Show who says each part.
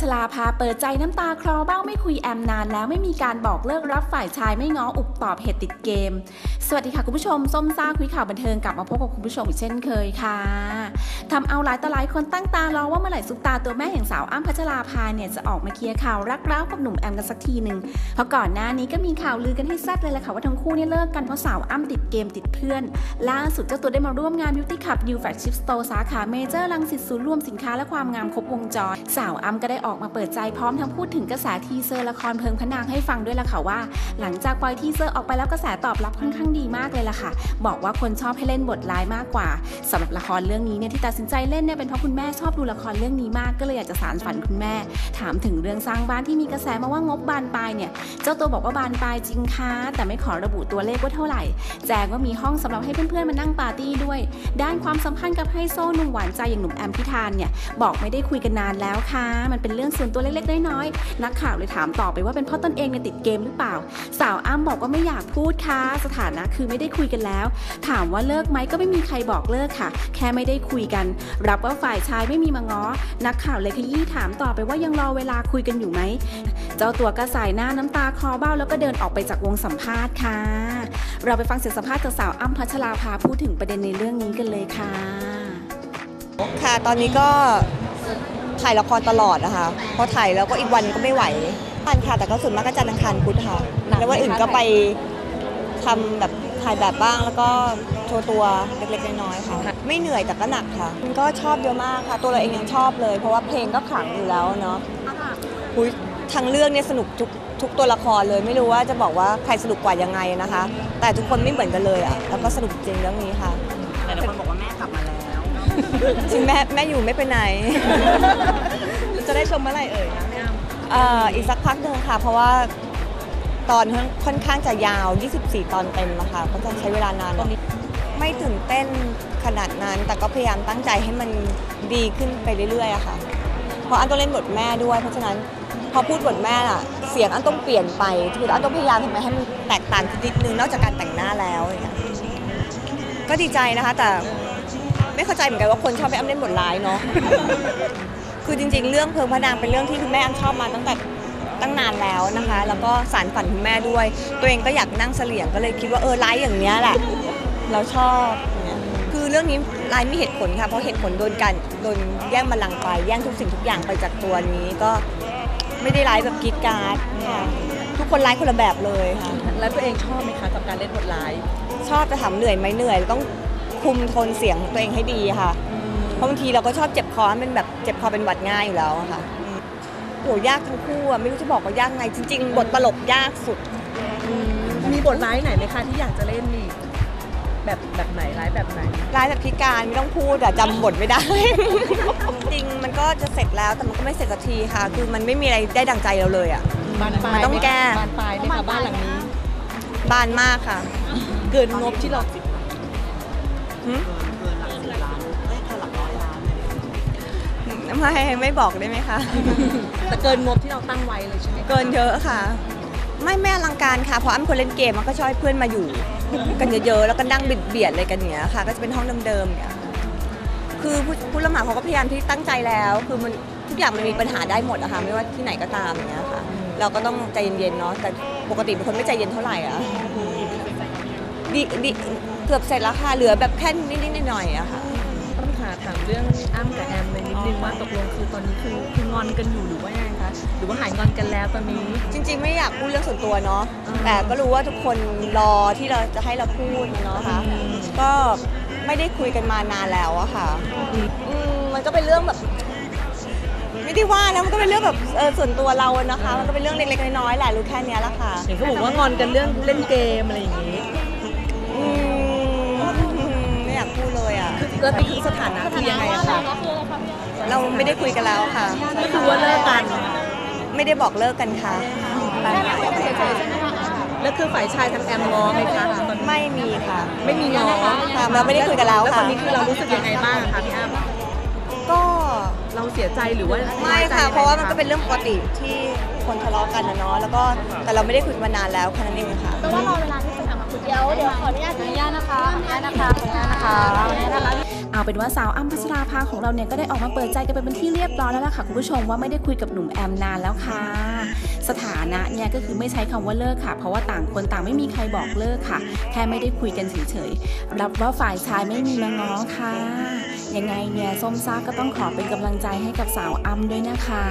Speaker 1: พัชราภาเปิดใจน้ำตาคลอเบ้าไม่คุยแอมนานแล้วไม่มีการบอกเลิกรับฝ่ายชายไม่ง้ออุบตอบเหตุติดเกม สวัสดีค่ะคุณผู้ชมส้มซ่าคุยข่าวบันเทิงกลับมาพบกับคุณผู้ชมอีกเช่นเคยค่ะทำเอาหลายต่อหลายคนตั้งตารอว่าเมื่อไหร่ซุปตาตัวแม่อย่างสาวอั้มพัชราภาเนี่ยจะออกมาเคลียร์ข่าวรักร้าวกับหนุ่มแอมกันสักทีหนึ่งเพราะก่อนหน้านี้ก็มีข่าวลือกันให้แซ่ดเลยแหละค่ะว่าทั้งคู่เนี่ยเลิกกันเพราะสาวอั้มติดเกมติดเพื่อน ล่าสุดเจ้าตัวได้มาร่วมงาน Beauticool New Flagship Store สาขาเมเจอร์รังสิตศูนย์รวมสินค้าและความงามครบวงจรสาวอั้มก็ได้ออกมาเปิดใจพร้อมทั้งพูดถึงกระแสทีเซอร์ละครเพลิงพระนางให้ฟังด้วยล่ะค่ะว่า หลังจากปล่อยทีเซอร์ออกไปแล้วกระแสตอบรับค่อนข้างดีมากเลยล่ะค่ะ บอกว่าคนชอบให้เล่นบทร้ายมากกว่าสำหรับละครเรื่องนี้เนี่ยที่ตัดสินใจเล่นเนี่ยเป็นเพราะคุณแม่ชอบดูละครเรื่องนี้มากก็เลยอยากจะสานฝันคุณแม่ ถามถึงเรื่องสร้างบ้านที่มีกระแสมาว่างบบานปลายเนี่ยเจ้าตัวบอกว่าบานปลายจริงค่ะแต่ไม่ขอระบุตัวเลขว่าเท่าไหร่ แจ้งว่ามีห้องสำหรับให้เพื่อนๆมานั่งปาร์ตี้ด้วย ด้านความสัมพันธ์กับไฮโซหนุ่มหวานใจอย่างหนุ่มแอมพิธานเนี่ยบอกไม่ได้คุยกันนานแล้วค่ะ มันเป็นเรื่องส่วนตัวเล็กๆน้อยๆนักข่าวเลยถามต่อไปว่าเป็นเพราะตนเองเนี่ยติดเกมหรือเปล่า สาวอ้ำบอกว่าไม่อยากพูดค่ะสถานะคือไม่ได้คุยกันแล้ว ถามว่าเลิกไหมก็ไม่มีใครบอกเลิกค่ะ แค่ไม่ได้คุยกัน รับว่าฝ่ายชายไม่มีมาง้อ นักข่าวเลยขยี้ถามต่อไปว่ายังรอเวลาคุยกันอยู่ไหม เจ้าตัวก็สายหน้าน้ำตาคอเบ้าแล้วก็เดินออกไปจากวงสัมภาษณ์ค่ะ เราไปฟังเสียงสัมภาษณ์จากสาวอ้ำพัชราภาพูดถึงประเด็นในเรื่องนี้กันเลยค่ะ
Speaker 2: ค่ะ ตอนนี้ก็ถ่ายละครตลอดนะคะพอถ่ายแล้วก็อีกวันก็ไม่ไหวปันค่ะ แต่ก็ส่วนมากก็จันทร์อังคารพุธค่ะ แล้ววันอื่นก็ไป ทำแบบถ่ายแบบบ้างแล้วก็โชว์ตัวเล็กๆน้อยๆค่ะ ไม่เหนื่อยแต่ก็หนักค่ะ มันก็ชอบเยอะมากค่ะ ตัวเราเองยังชอบเลย เพราะว่าเพลงก็ขลังอยู่แล้วเนาะหุยทั้งเรื่องเนี่ยสนุกทุกทุกตัวละครเลยไม่รู้ว่าจะบอกว่าใครสนุกกว่ายังไงนะคะ แต่ทุกคนไม่เหมือนกันเลยอะแล้วก็สนุกจริงเรื่องนี้ค่ะ
Speaker 3: แต่ละคนบอกว่าแม่กลับมาแล้ว
Speaker 2: จริงแม่แม่อยู่ไม่ไปไหน
Speaker 3: จะได้ชมเมื่อไหร่เอ่ยนะแม่อ้ำ
Speaker 2: เอ่ออีกสักพักหนึ่งค่ะ เพราะว่า ตอนค่อนข้างจะยาว 24 ตอนเต็มอะค่ะก็จะใช้เวลานานหน่อยไม่ตื่นเต้นขนาดนั้น แต่ก็พยายามตั้งใจให้มันดีขึ้นไปเรื่อยๆอะค่ะ เพราะอันต้องเล่นบทแม่ด้วย เพราะฉะนั้นพอพูดบทแม่อะเสียงอันต้องเปลี่ยนไปคืออันต้องพยายามทำให้มันแตกต่างนิดนึงนอกจากการแต่งหน้าแล้วอย่างเงี้ยก็ดีใจนะคะแต่ไม่เข้าใจเหมือนกันว่าคนชอบให้อั้มเล่นบทร้ายเนาะคือจริง ๆ เรื่องเพลิงพระนางเป็นเรื่องที่คุณแม่อั้มชอบมาตั้งแต่ ตั้งนานแล้วนะคะ แล้วก็สานฝันคุณแม่ด้วย ตัวเองก็อยากนั่งเสลี่ยงก็เลยคิดว่าเออร้ายอย่างเนี้ยแหละ เราชอบอย่างเงี้ยคือเรื่องนี้ร้ายมีเหตุผลค่ะ เพราะเหตุผลโดนการโดนแย่งบัลลังก์ไป แย่งทุกสิ่งทุกอย่างไปจากตัวนี้ก็ไม่ได้ไลฟ์แบบกรีดกราร์ดค่ะทุกคนร้ายคนละแบบเลยค่ะ
Speaker 3: แล้วตัวเองชอบไหมคะกับการเล่นบทร้าย
Speaker 2: ชอบจะถามเหนื่อยไหมเหนื่อยต้องคุมโทนเสียงของตัวเองให้ดีค่ะ เพราะบางทีเราก็ชอบเจ็บคอมันแบบเจ็บคอเป็นหวัดง่ายอยู่แล้วอะค่ะ โหยากทั้งคู่อะไม่รู้จะบอกว่ายากไง จริง ๆ บทตลกยากสุด
Speaker 3: มีบทร้ายไหนไหมคะที่อยากจะเล่นนี่แบบแบบไหนร้ายแบบไหน
Speaker 2: ร้ายแบบพิการไม่ต้องพูดอะจำบทไม่ได้ จริงมันก็จะเสร็จแล้วแต่มันก็ไม่เสร็จสักทีค่ะ คือมันไม่มีอะไรได้ดังใจเราเลยอะ
Speaker 3: บานปลาย
Speaker 2: มันต้องแก้
Speaker 3: บานปลายไหมคะบ้านหลังนี้
Speaker 2: บานมากค่ะ
Speaker 3: เกินงบที่เรา
Speaker 2: หึ ไม่ไม่บอกได้ไหมคะ
Speaker 3: แต่เกินงบที่เราตั้งไว้เลยใช่ไหมคะ
Speaker 2: เกินเยอะค่ะ ไม่ไม่อลังการค่ะ เพราะอ้ำคนเล่นเกมมันก็ชอบให้เพื่อนมาอยู่ กันเยอะๆแล้วก็นั่งเบียดๆอะไรกันอย่างเงี้ยค่ะ ก็จะเป็นห้องเดิมๆเนี่ยคือผู้ผู้ละหมาดเขาก็พยายามที่ตั้งใจแล้ว คือมันทุกอย่างมันมีปัญหาได้หมดอะค่ะไม่ว่าที่ไหนก็ตามอย่างเงี้ยค่ะ เราก็ต้องใจเย็นๆเนาะแต่ปกติเป็นคนไม่ใจเย็นเท่าไหร่อะดีดีเกือบเสร็จแล้วค่ะเหลือแบบแค่นิดๆหน่อยๆอะค่ะ
Speaker 3: ต้องหาถามเรื่องอ้ำกับแอมเลย นิดนึงว่าตกลงคือตอนนี้คือคืองอนกันอยู่หรือว่ายังไงคะหรือว่าหายงอนกันแล้วตอนนี้
Speaker 2: จริง ๆ ไม่อยากพูดเรื่องส่วนตัวเนาะ
Speaker 3: อืม
Speaker 2: แต่ก็รู้ว่าทุกคนรอที่เราจะให้เราพูดเนาะคะ
Speaker 3: อืม
Speaker 2: ก็ไม่ได้คุยกันมานานแล้วอะค่ะอืมมันก็เป็นเรื่องแบบไม่ได้ว่านะมันก็เป็นเรื่องแบบเออส่วนตัวเราอะนะคะ มันก็เป็นเรื่องเล็กๆน้อยๆแหละรู้แค่เนี้ยแหละค่ะ
Speaker 3: เห็นเขาบอกว่างอนกันเรื่องเล่นเกมอะไรอย่างนี้
Speaker 2: อืมไม่อยากพูดเลยอะ
Speaker 3: แล้วนี่คือสถานะคือยังไงอะคะ
Speaker 2: เราไม่ได้คุยกันแล้วค่ะ
Speaker 3: ก็คือว่าเลิกกัน
Speaker 2: ไม่ได้บอกเลิกกันค่ะ
Speaker 3: แล้วคือฝ่ายชายทางแอมง้อไหมคะตอนนี้
Speaker 2: ไม่มีค่ะ
Speaker 3: ไม่มีง้อ
Speaker 2: ค่ะเราไม่ได้คุยกันแล้ว
Speaker 3: แล้วตอ
Speaker 2: ค่ะ
Speaker 3: นนี้คือเรารู้สึกยังไงบ้างคะพี่อ้ำ
Speaker 2: ก็
Speaker 3: เราเสียใจหรือว่า
Speaker 2: ไม่ค่ะ เพราะว่ามันก็เป็นเรื่องปกติที่คนทะเลาะกันนะเนาะแล้วก็แต่เราไม่ได้คุยกันมานานแล้วแค่นั้นเองค่ะ
Speaker 4: แต่ว่ารอเวลาที่จะกลับมาคุยเดี๋ยวเดี๋ยวขออนุญาตขออนุญาตนะคะขออนุญาตนะคะขออนุญาตนะคะ
Speaker 1: เอาเป็นว่าสาวอ้ำพัชราภาของเราเนี่ยก็ได้ออกมาเปิดใจกันไปเป็นที่เรียบร้อยแล้วล่ะค่ะคุณผู้ชมว่าไม่ได้คุยกับหนุ่มแอมนานแล้วค่ะ สถานะเนี่ยก็คือไม่ใช้คำว่าเลิกค่ะ เพราะว่าต่างคนต่างไม่มีใครบอกเลิกค่ะ แค่ไม่ได้คุยกันเฉยๆรับว่าฝ่ายชายไม่มีมาง้อค่ะยังไงเนี่ยส้มซ่าก็ต้องขอเป็นกำลังใจให้กับสาวอ้ำด้วยนะคะ